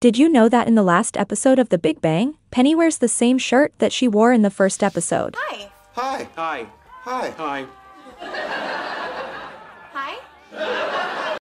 Did you know that in the last episode of The Big Bang, Penny wears the same shirt that she wore in the first episode? Hi. Hi. Hi. Hi. Hi.